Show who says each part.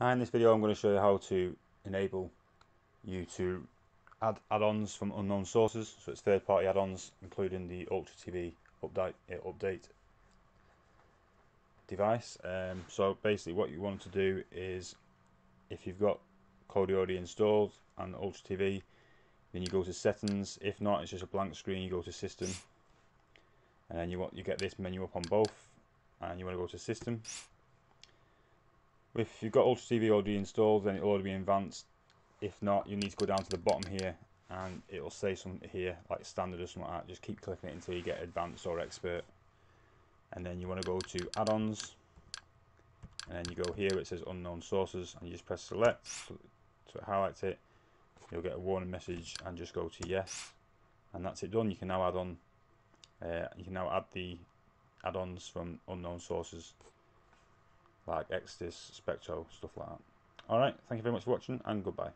Speaker 1: And in this video I'm going to show you how to enable you to add add-ons from unknown sources. So it's third-party add-ons including the Ultra TV update, uh, update device. Um, so basically what you want to do is if you've got Kodi already installed and Ultra TV then you go to settings if not it's just a blank screen you go to system and then you want you get this menu up on both and you want to go to system if you've got Ultra TV already installed then it'll already be advanced. If not you need to go down to the bottom here and it'll say something here like standard or something like that. Just keep clicking it until you get advanced or expert. And then you want to go to add-ons and then you go here it says unknown sources and you just press select so it highlights it. You'll get a warning message and just go to yes and that's it done. You can now add on uh, you can now add the add-ons from unknown sources like Exodus, Specto, stuff like that. Alright, thank you very much for watching and goodbye.